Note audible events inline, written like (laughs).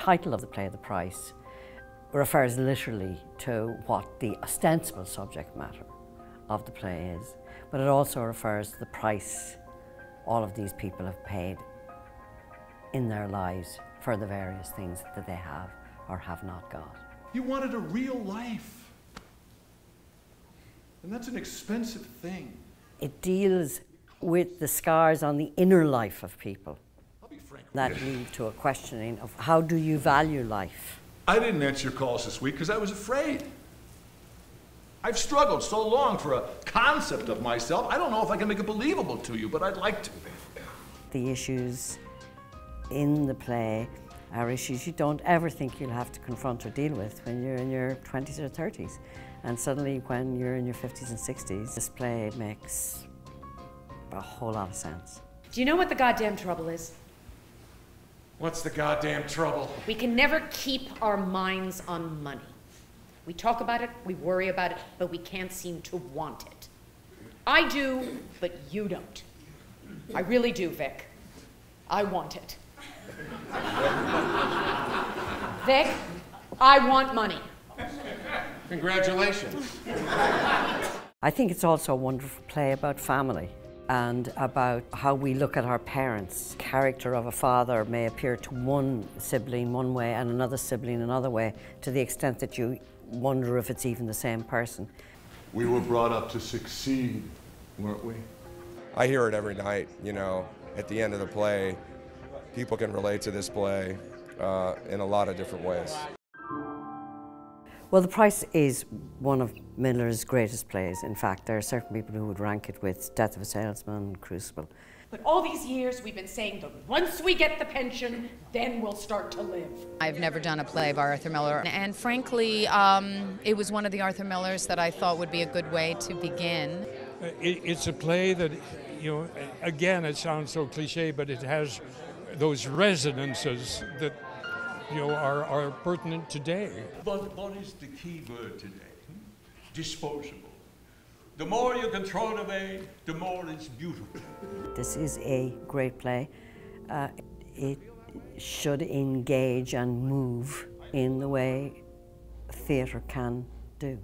title of the play, The Price, refers literally to what the ostensible subject matter of the play is, but it also refers to the price all of these people have paid in their lives for the various things that they have or have not got. You wanted a real life. And that's an expensive thing. It deals with the scars on the inner life of people that lead to a questioning of how do you value life? I didn't answer your calls this week because I was afraid. I've struggled so long for a concept of myself. I don't know if I can make it believable to you, but I'd like to. The issues in the play are issues you don't ever think you'll have to confront or deal with when you're in your 20s or 30s. And suddenly, when you're in your 50s and 60s, this play makes a whole lot of sense. Do you know what the goddamn trouble is? What's the goddamn trouble? We can never keep our minds on money. We talk about it, we worry about it, but we can't seem to want it. I do, but you don't. I really do, Vic. I want it. (laughs) Vic, I want money. Congratulations. I think it's also a wonderful play about family and about how we look at our parents. Character of a father may appear to one sibling one way and another sibling another way to the extent that you wonder if it's even the same person. We were brought up to succeed, weren't we? I hear it every night, you know, at the end of the play. People can relate to this play uh, in a lot of different ways. Well, The Price is one of Miller's greatest plays. In fact, there are certain people who would rank it with Death of a Salesman, Crucible. But all these years we've been saying that once we get the pension, then we'll start to live. I've never done a play by Arthur Miller, and frankly, um, it was one of the Arthur Millers that I thought would be a good way to begin. It's a play that, you know, again, it sounds so cliche, but it has those resonances that you know, are, are pertinent today. But what is the key word today? Disposable. The more you can throw it away, the more it's beautiful. This is a great play. Uh, it should engage and move in the way theatre can do.